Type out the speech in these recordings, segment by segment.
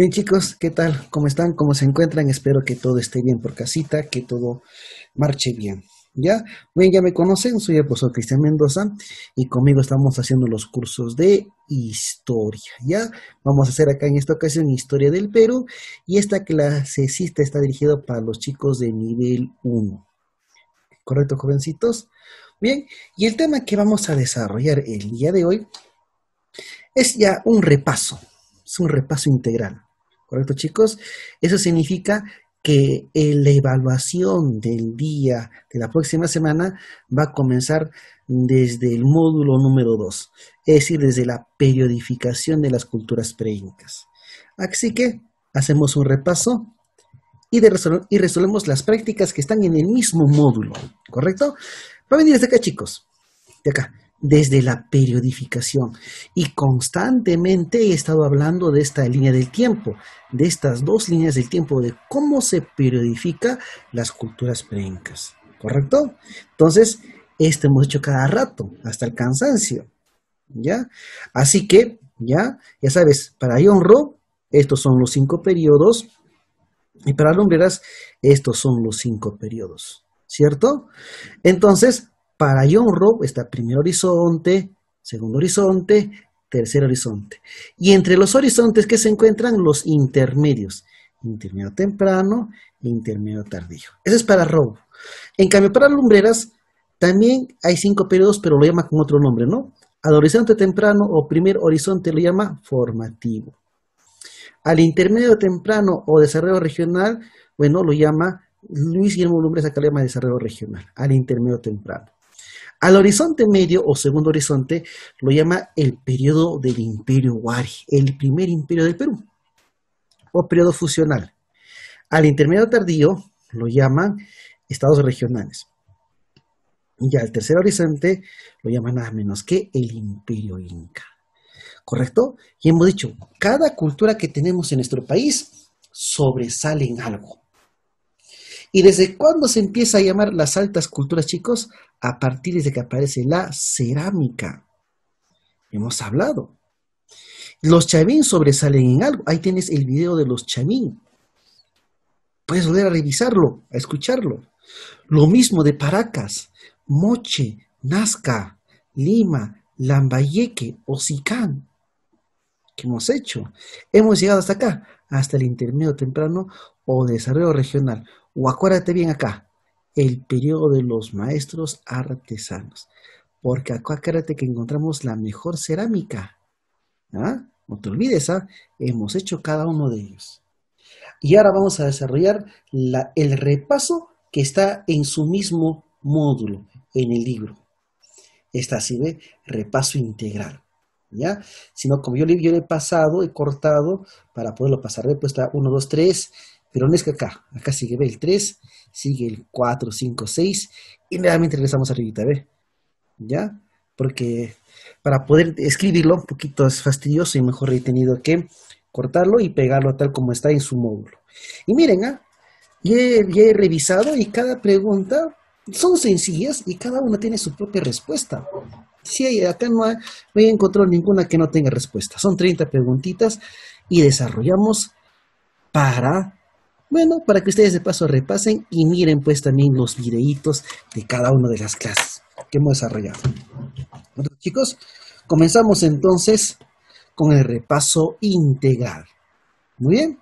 Bien chicos, ¿qué tal? ¿Cómo están? ¿Cómo se encuentran? Espero que todo esté bien por casita, que todo marche bien. ¿Ya? Bien, ya me conocen, soy el profesor Cristian Mendoza y conmigo estamos haciendo los cursos de historia, ¿ya? Vamos a hacer acá en esta ocasión historia del Perú y esta clasecita está dirigida para los chicos de nivel 1. ¿Correcto, jovencitos? Bien, y el tema que vamos a desarrollar el día de hoy es ya un repaso, es un repaso integral. ¿Correcto, chicos? Eso significa que eh, la evaluación del día de la próxima semana va a comenzar desde el módulo número 2, es decir, desde la periodificación de las culturas preincas. Así que hacemos un repaso y, y resolvemos las prácticas que están en el mismo módulo, ¿correcto? Va a venir desde acá, chicos, de acá desde la periodificación. Y constantemente he estado hablando de esta línea del tiempo, de estas dos líneas del tiempo, de cómo se periodifica las culturas preincas. ¿Correcto? Entonces, esto hemos hecho cada rato, hasta el cansancio. ¿Ya? Así que, ya, ya sabes, para Yonro, estos son los cinco periodos. Y para Lumbreras, estos son los cinco periodos. ¿Cierto? Entonces, para John Robb está primer horizonte, segundo horizonte, tercer horizonte. Y entre los horizontes que se encuentran los intermedios, intermedio temprano e intermedio tardío. Eso es para Robb. En cambio, para Lumbreras también hay cinco periodos, pero lo llama con otro nombre, ¿no? Al horizonte temprano o primer horizonte lo llama formativo. Al intermedio temprano o desarrollo regional, bueno, lo llama Luis Guillermo Lumbres acá lo llama desarrollo regional, al intermedio temprano. Al horizonte medio o segundo horizonte lo llama el periodo del imperio Wari, el primer imperio del Perú, o periodo fusional. Al intermedio tardío lo llaman estados regionales. Y al tercer horizonte lo llaman nada menos que el imperio inca. ¿Correcto? Y hemos dicho, cada cultura que tenemos en nuestro país sobresale en algo. ¿Y desde cuándo se empieza a llamar las altas culturas, chicos? A partir de que aparece la cerámica. Hemos hablado. Los chavín sobresalen en algo. Ahí tienes el video de los chavín. Puedes volver a revisarlo, a escucharlo. Lo mismo de Paracas, Moche, Nazca, Lima, Lambayeque, Ocicán. ¿Qué hemos hecho? Hemos llegado hasta acá, hasta el intermedio temprano o desarrollo regional o acuérdate bien acá, el periodo de los maestros artesanos. Porque acuérdate que encontramos la mejor cerámica. ¿Ah? No te olvides, ¿ah? hemos hecho cada uno de ellos. Y ahora vamos a desarrollar el repaso que está en su mismo módulo, en el libro. Está así, ¿ve? Repaso integral. ¿Ya? Sino como yo, yo le he pasado, he cortado para poderlo pasar. He puesto 1, 2, 3, pero no es que acá, acá sigue el 3, sigue el 4, 5, 6 y nuevamente regresamos arribita, ¿ve? ¿Ya? Porque para poder escribirlo un poquito es fastidioso y mejor he tenido que cortarlo y pegarlo tal como está en su módulo. Y miren, ¿ah? ya, he, revisado y cada pregunta son sencillas y cada una tiene su propia respuesta. Sí, acá no, hay, no he encontrado ninguna que no tenga respuesta. Son 30 preguntitas y desarrollamos para bueno, para que ustedes de paso repasen y miren pues también los videitos de cada una de las clases que hemos desarrollado. Chicos, comenzamos entonces con el repaso integral. Muy bien.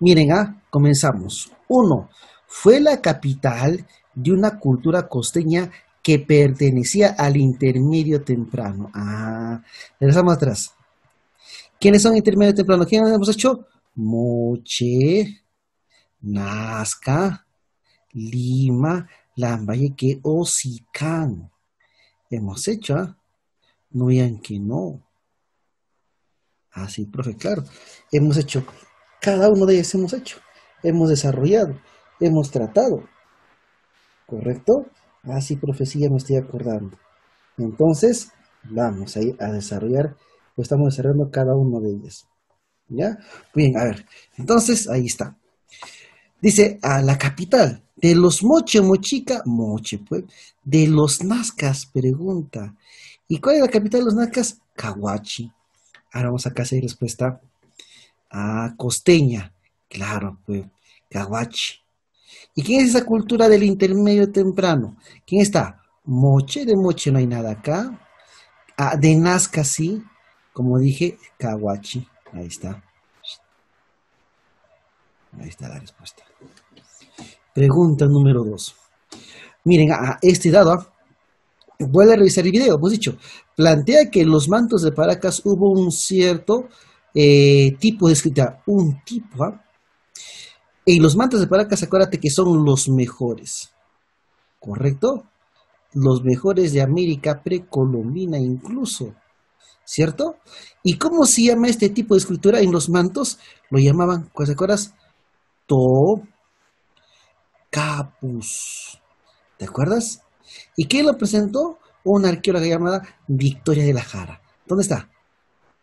Miren, ah, comenzamos. Uno, fue la capital de una cultura costeña que pertenecía al intermedio temprano. Ah, regresamos atrás. ¿Quiénes son intermedio temprano? ¿Quiénes hemos hecho? Moche, Nazca, Lima, Lambayeque, Ocicán. Hemos hecho, ¿ah? No vean que no. Así, ah, profe, claro. Hemos hecho, cada uno de ellos hemos hecho. Hemos desarrollado, hemos tratado. ¿Correcto? Así, ah, profe, sí, ya me estoy acordando. Entonces, vamos a, a desarrollar, pues estamos desarrollando cada uno de ellos. ¿Ya? Bien, a ver. Entonces, ahí está. Dice, a la capital. De los Moche, Mochica, Moche, pues. De los Nazcas, pregunta. ¿Y cuál es la capital de los Nazcas? Cahuachi. Ahora vamos a hacer respuesta. Ah, costeña. Claro, pues, Caguachi. ¿Y quién es esa cultura del intermedio temprano? ¿Quién está? Moche, de Moche no hay nada acá. Ah, de Nazca sí, como dije, Caguachi. Ahí está. Ahí está la respuesta. Pregunta número dos. Miren, a este dado, vuelve a revisar el video, hemos dicho, plantea que en los mantos de Paracas hubo un cierto eh, tipo de escritura, un tipo, ¿ah? Y los mantos de Paracas, acuérdate que son los mejores, ¿correcto? Los mejores de América precolombina incluso, ¿cierto? ¿Y cómo se llama este tipo de escritura en los mantos? Lo llamaban, ¿te acuerdas? To Capus. ¿Te acuerdas? ¿Y quién lo presentó? Una arqueóloga llamada Victoria de la Jara. ¿Dónde está?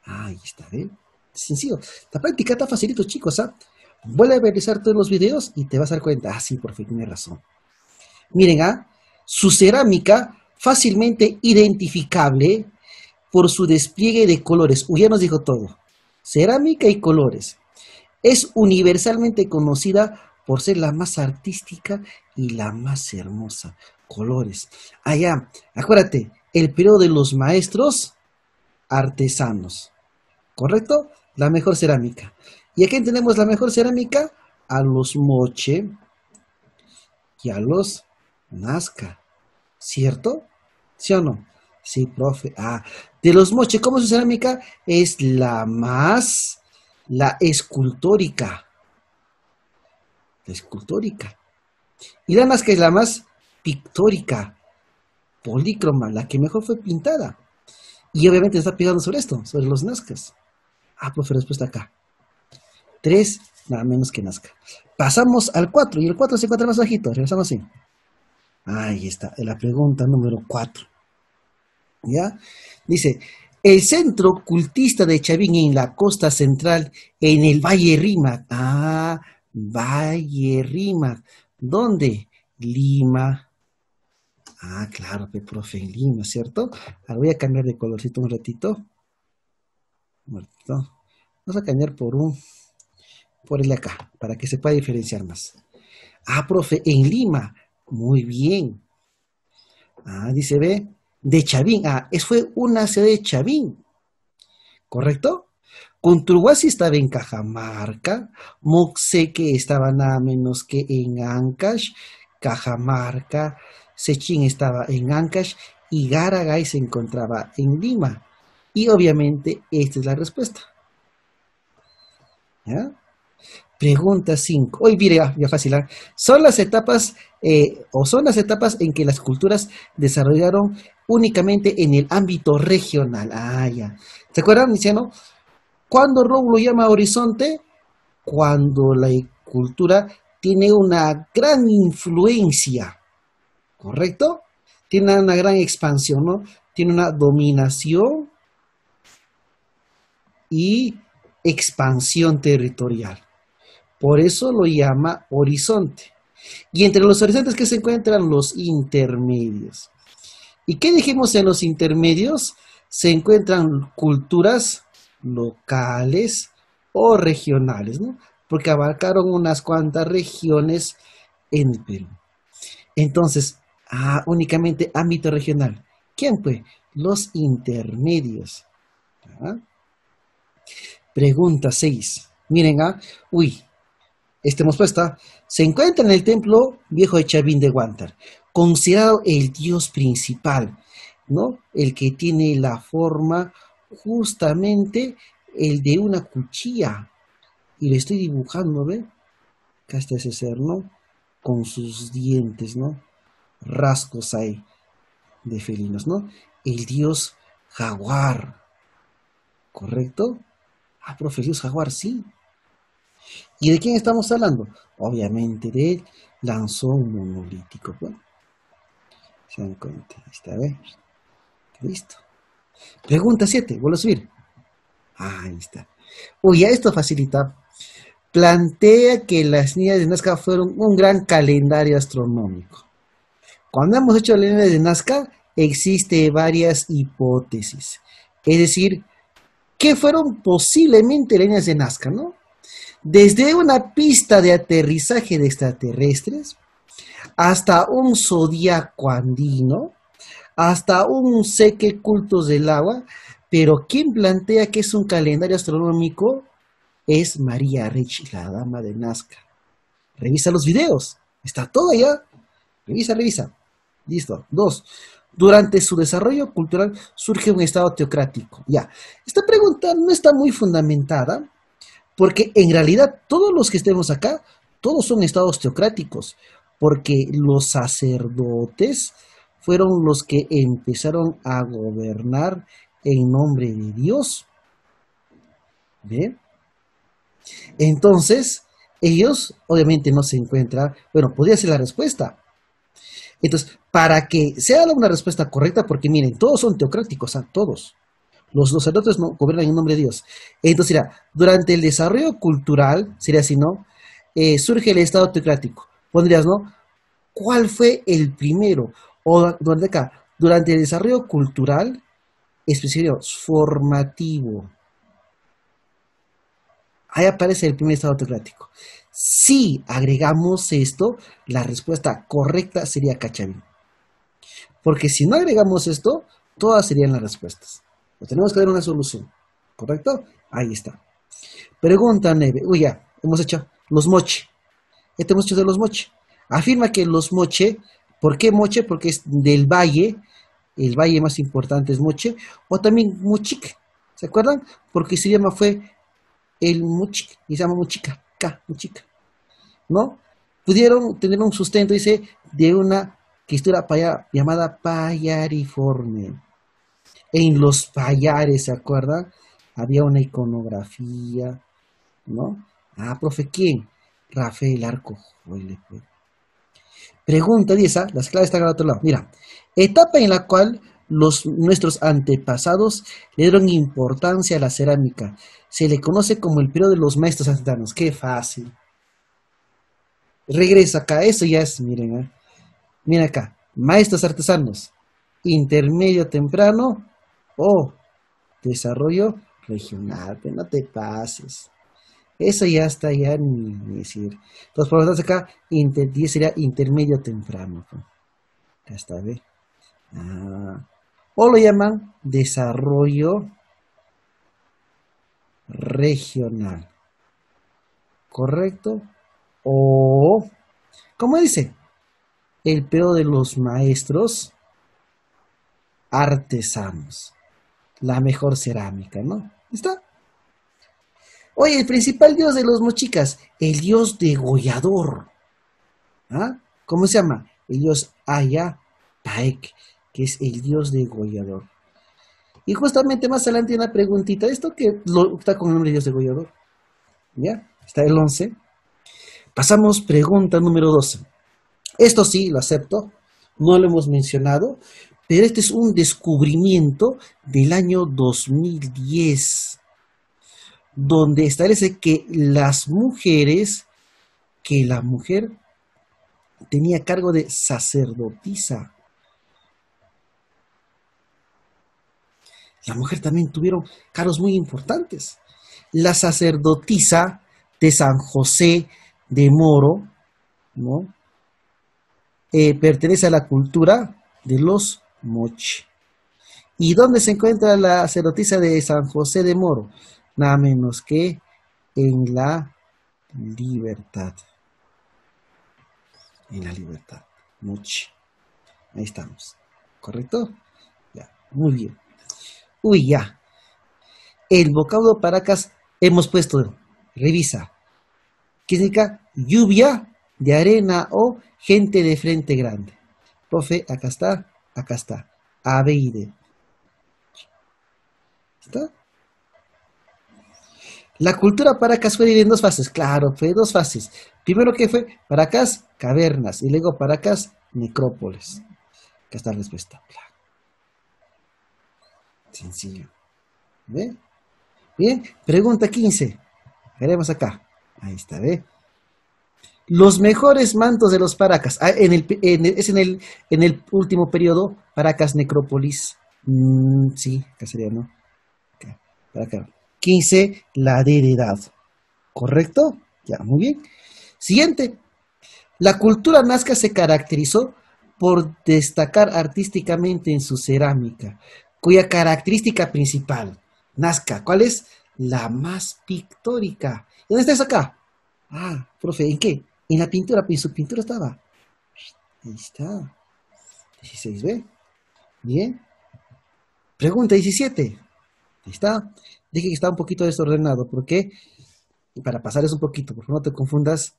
Ahí está, ¿eh? Sencillo. La práctica está facilito, chicos, ¿ah? Vuelve a revisar todos los videos y te vas a dar cuenta. Ah, sí, por fin, tiene razón. Miren, ¿ah? Su cerámica fácilmente identificable por su despliegue de colores. Uy, ya nos dijo todo. Cerámica y colores. Es universalmente conocida por ser la más artística y la más hermosa. Colores. Allá, ah, acuérdate, el periodo de los maestros artesanos. ¿Correcto? La mejor cerámica. ¿Y a quién tenemos la mejor cerámica? A los Moche y a los Nazca. ¿Cierto? ¿Sí o no? Sí, profe. Ah, de los Moche, ¿cómo es su cerámica? Es la más, la escultórica escultórica. Y la más que es la más pictórica, polícroma, la que mejor fue pintada. Y obviamente está pegando sobre esto, sobre los Nazcas. Ah, profe, respuesta acá. Tres, nada menos que Nazca. Pasamos al 4 y el 4 se encuentra más bajito. Regresamos así. Ahí está, la pregunta número 4. ¿Ya? Dice, el centro cultista de Chavín en la costa central, en el Valle Rima. Ah, Valle Rima. ¿Dónde? Lima. Ah, claro, profe, en Lima, ¿cierto? Ahora voy a cambiar de colorcito un ratito. Un ratito. Vamos a cambiar por un, por el de acá, para que se pueda diferenciar más. Ah, profe, en Lima. Muy bien. Ah, dice, ve, de Chavín. Ah, es fue una sede de Chavín. ¿Correcto? Conturhuasi estaba en Cajamarca, Moxeque estaba nada menos que en Ancash, Cajamarca, Sechín estaba en Ancash y Garagay se encontraba en Lima. Y obviamente esta es la respuesta. Pregunta 5. Hoy mire, ya, fácil. ¿ah? Son las etapas eh, o son las etapas en que las culturas desarrollaron únicamente en el ámbito regional. Ah, ya. ¿Se acuerdan, diciendo? ¿Cuándo lo llama horizonte? Cuando la cultura tiene una gran influencia, ¿correcto? Tiene una gran expansión, ¿no? Tiene una dominación y expansión territorial. Por eso lo llama horizonte. Y entre los horizontes que se encuentran los intermedios. ¿Y qué dijimos en los intermedios? Se encuentran culturas locales o regionales, ¿no? Porque abarcaron unas cuantas regiones en el Perú. Entonces, ah, únicamente ámbito regional. ¿Quién fue? Los intermedios. Pregunta 6. Miren, ah, uy, este hemos puesto, se encuentra en el templo viejo de Chavín de Guantar, considerado el dios principal, ¿no? El que tiene la forma justamente el de una cuchilla. Y le estoy dibujando, ¿ve? Acá está ese ser, ¿no? Con sus dientes, ¿no? Rasgos ahí de felinos, ¿no? El dios jaguar. ¿Correcto? Ah, profe, el dios jaguar, sí. ¿Y de quién estamos hablando? Obviamente de lanzón monolítico. Bueno, se dan cuenta. Ahí está, ¿ve? Listo. Pregunta 7, vuelvo a subir. ahí está. Uy, ya esto facilita. Plantea que las líneas de Nazca fueron un gran calendario astronómico. Cuando hemos hecho la línea de Nazca, existe varias hipótesis. Es decir, que fueron posiblemente líneas de Nazca, ¿no? Desde una pista de aterrizaje de extraterrestres hasta un zodiaco andino, hasta un seque cultos del agua, pero quien plantea que es un calendario astronómico es María Rich, la dama de Nazca. Revisa los videos, está todo allá. Revisa, revisa. Listo. Dos. Durante su desarrollo cultural surge un estado teocrático. Ya. Esta pregunta no está muy fundamentada, porque en realidad todos los que estemos acá, todos son estados teocráticos, porque los sacerdotes fueron los que empezaron a gobernar en nombre de Dios. ¿Bien? Entonces, ellos obviamente no se encuentran, bueno, podría ser la respuesta. Entonces, para que sea una respuesta correcta, porque miren, todos son teocráticos, todos. Los sacerdotes no gobiernan en nombre de Dios. Entonces, durante el desarrollo cultural, sería así, ¿no? Eh, surge el Estado teocrático. Pondrías, ¿no? ¿Cuál fue el primero? O durante acá, durante el desarrollo cultural, específico, formativo. Ahí aparece el primer Estado teocrático. Si agregamos esto, la respuesta correcta sería Cachavín. Porque si no agregamos esto, todas serían las respuestas. Pues tenemos que dar una solución. ¿Correcto? Ahí está. Pregunta Neve. Uy, ya, hemos hecho los moche. Este hemos hecho de los moche. Afirma que los moche, ¿por qué moche? Porque es del valle, el valle más importante es moche, o también mochique. ¿Se acuerdan? Porque se llama fue el mochique, y se llama mochica, K, mochica. ¿No? Pudieron tener un sustento, dice, de una quistura llamada payariforme en los payares, ¿se acuerdan? Había una iconografía, ¿no? Ah, profe, ¿quién? Rafael Arco. Pregunta 10, ¿ah? las claves están al otro lado. Mira, etapa en la cual los, nuestros antepasados le dieron importancia a la cerámica. Se le conoce como el periodo de los maestros artesanos. Qué fácil. Regresa acá, eso ya es, miren, ¿eh? miren acá, maestros artesanos, intermedio temprano, o desarrollo regional, no te pases. Eso ya está, ya ni, decir. Entonces, por lo tanto, acá inter, sería intermedio temprano. Ya está, ¿ve? Ah. O lo llaman desarrollo regional. ¿Correcto? O, ¿cómo dice? El peor de los maestros artesanos la mejor cerámica, ¿no? ¿Está? Oye, el principal dios de los mochicas, el dios degollador. ¿Ah? ¿Cómo se llama? El dios Aya Paek, que es el dios degollador. Y justamente más adelante hay una preguntita, ¿esto que está con el nombre de dios degollador? ¿Ya? Está el 11. Pasamos pregunta número 12. Esto sí, lo acepto, no lo hemos mencionado, pero este es un descubrimiento del año 2010, donde establece que las mujeres, que la mujer tenía cargo de sacerdotisa. La mujer también tuvieron cargos muy importantes. La sacerdotisa de San José de Moro, ¿no? Eh, pertenece a la cultura de los Mochi. ¿Y dónde se encuentra la sacerdotisa de San José de Moro? Nada menos que en la libertad. En la libertad. Mochi. Ahí estamos. ¿Correcto? Ya. Muy bien. Uy, ya. El vocablo Paracas hemos puesto, revisa. ¿Qué significa? Lluvia de arena o gente de frente grande. Profe, acá está Acá está. Aveide. ¿Está? La cultura Paracas fue dividida en dos fases. Claro, fue dos fases. Primero que fue Paracas, cavernas. Y luego Paracas, necrópolis. Acá está la respuesta. Sencillo. ¿Ve? Bien, pregunta 15. Veremos acá. Ahí está, ¿ve? Los mejores mantos de los Paracas. Ah, en el, es en el, en el último periodo, Paracas Necrópolis. Mm, sí, acá sería, ¿no? para acá. 15, la de edad. ¿Correcto? Ya, muy bien. Siguiente. La cultura nazca se caracterizó por destacar artísticamente en su cerámica, cuya característica principal, Nazca, ¿cuál es? La más pictórica. ¿Dónde estás acá? Ah, profe, ¿en qué? En la pintura, en su pintura estaba. Ahí está. 16B. Bien. Pregunta 17. Ahí está. Dije que está un poquito desordenado. ¿Por qué? Y para pasarles un poquito, por favor no te confundas.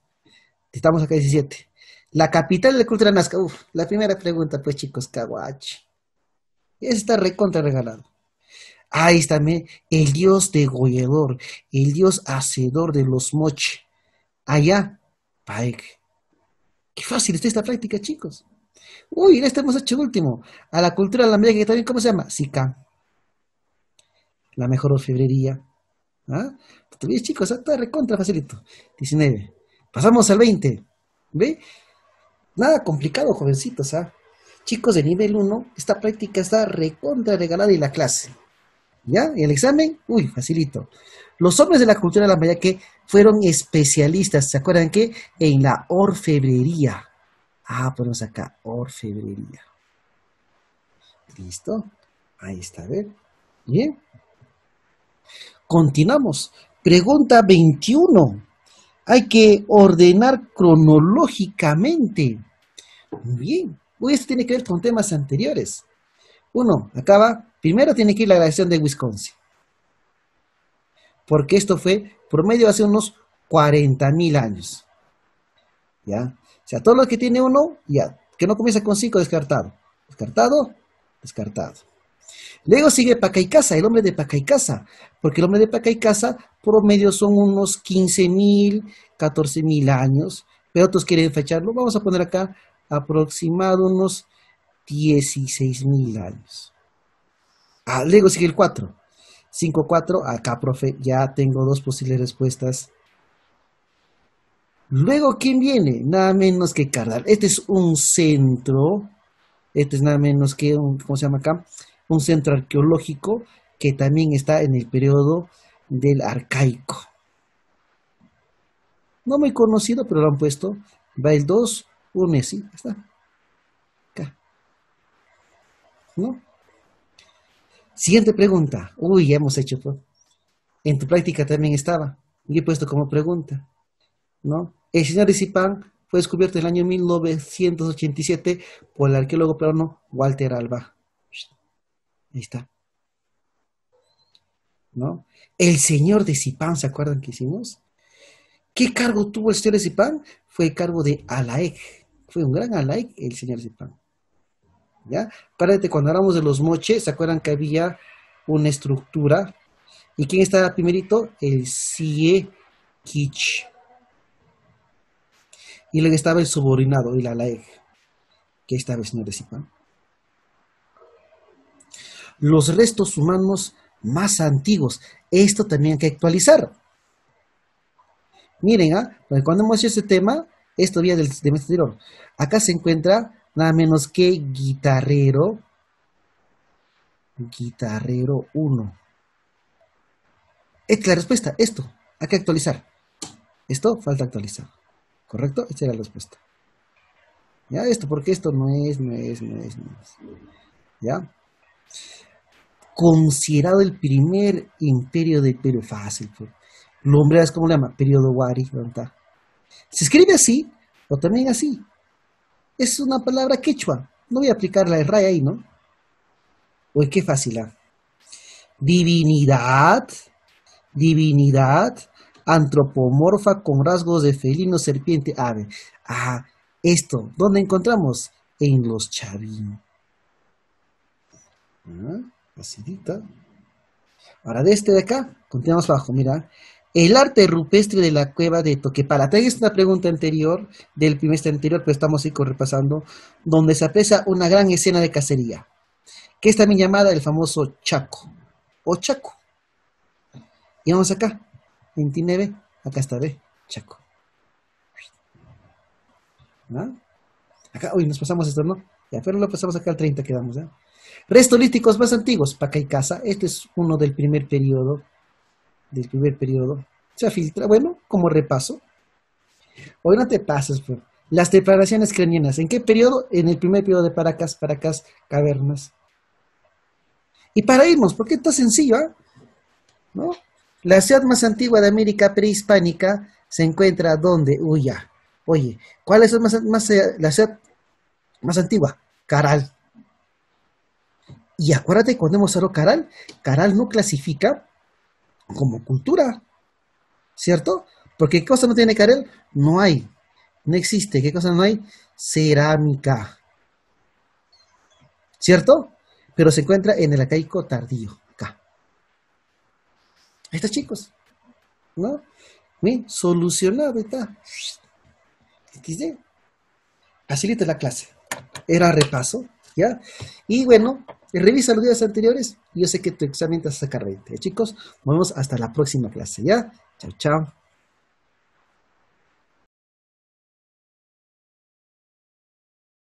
Estamos acá 17. La capital de la cultura nazca. Uf, la primera pregunta, pues chicos. Ese está recontra regalado. Ahí está el dios degollador, el dios hacedor de los moche. Allá, Paek. Qué fácil está esta práctica, chicos. Uy, en este hemos hecho último. A la cultura de la media que también, ¿cómo se llama? Sica. La mejor orfebrería. ¿Ah? Pues, chicos, está recontra facilito. 19. Pasamos al 20. ¿Ve? Nada complicado, jovencitos, ¿ah? Chicos de nivel 1, esta práctica está recontra regalada y la clase. ¿Ya? Y el examen, uy, facilito. Los hombres de la cultura de la maya que fueron especialistas, ¿se acuerdan qué? En la orfebrería. Ah, ponemos acá, orfebrería. ¿Listo? Ahí está, a. Bien. Continuamos. Pregunta 21. Hay que ordenar cronológicamente. Muy bien. esto tiene que ver con temas anteriores. Uno, acaba. Primero tiene que ir la grabación de Wisconsin. Porque esto fue promedio hace unos 40 mil años. ¿Ya? O sea, todo lo que tiene uno, ya. Que no comienza con cinco, descartado. Descartado, descartado. Luego sigue Pacaicasa, el hombre de Pacaicasa, porque el hombre de Pacaicasa promedio son unos 15 mil, 14 mil años, pero otros quieren fecharlo. Vamos a poner acá aproximado unos 16 mil años. Ah, luego sigue el 4. 5, 4, acá, profe, ya tengo dos posibles respuestas. Luego, ¿quién viene? Nada menos que Cardal. Este es un centro, este es nada menos que un, ¿cómo se llama acá? Un centro arqueológico que también está en el periodo del arcaico. No muy conocido, pero lo han puesto. Va el 2, 1, sí, está. Acá. ¿No? Siguiente pregunta. Uy, ya hemos hecho. En tu práctica también estaba. Y he puesto como pregunta. ¿No? El señor de Zipán fue descubierto en el año 1987 por el arqueólogo peruano Walter Alba. Ahí está. ¿No? El señor de Zipán, ¿se acuerdan que hicimos? ¿Qué cargo tuvo el señor de Zipán? Fue el cargo de Alaek. Fue un gran Alaek el señor Zipán. ¿Ya? Párate, cuando hablamos de los moches, ¿se acuerdan que había una estructura? ¿Y quién estaba primerito? El Sie Kich. Y luego estaba el subordinado, el Alaeg, que estaba el señor de Zipán. Los restos humanos más antiguos. Esto también hay que actualizar. Miren, ¿ah? cuando hemos hecho este tema, esto viene del tema exterior. Acá se encuentra nada menos que guitarrero, guitarrero 1. Esta es la respuesta, esto, hay que actualizar. Esto falta actualizar. ¿Correcto? Esta era la respuesta. ¿Ya? Esto, porque esto no es, no es, no es, no es. ¿Ya? Considerado el primer imperio de Perú. Fácil. Pues. es ¿cómo le llama? Periodo Wari. ¿verdad? Se escribe así, o también así. Es una palabra quechua. No voy a aplicar la erraya ahí, ¿no? Uy, qué fácil. ¿ah? Divinidad, divinidad, antropomorfa con rasgos de felino, serpiente, ave. Ah, esto, ¿dónde encontramos? En los chavinos. Ah, facilita. Ahora de este de acá, continuamos abajo, mira. El arte rupestre de la cueva de Toquepala. Tengo una pregunta anterior, del trimestre anterior, pero estamos ahí repasando, donde se aprecia una gran escena de cacería, que es también llamada el famoso Chaco, o Chaco. Y vamos acá. 29, acá está, ve, Chaco. ¿Ah? Acá, uy, nos pasamos esto, ¿no? Ya, pero lo pasamos acá al 30, quedamos, ¿eh? Restos líticos más antiguos, Paca y Casa. Este es uno del primer periodo. Del primer periodo. Se filtra, bueno, como repaso. Hoy no te pases, pues. Las declaraciones cranianas. ¿En qué periodo? En el primer periodo de Paracas, Paracas, cavernas. Y para irnos, porque esto es sencillo, ¿ah? ¿no? La ciudad más antigua de América prehispánica se encuentra donde? Uy, ya. Oye, ¿cuál es más, más, eh, la ciudad más antigua? Caral. Y acuérdate cuando hemos hablado Caral, Caral no clasifica como cultura, ¿cierto? Porque ¿qué cosa no tiene Caral? No hay, no existe. ¿Qué cosa no hay? Cerámica. ¿Cierto? Pero se encuentra en el acaico tardío, acá. Ahí está, chicos. ¿No? Solucionado está. XD. Facilita la clase. Era repaso, Y bueno, revisa los días anteriores. Yo sé que tu examen te vas a sacar 20. Chicos, nos vemos hasta la próxima clase, ¿ya? Chao, chao.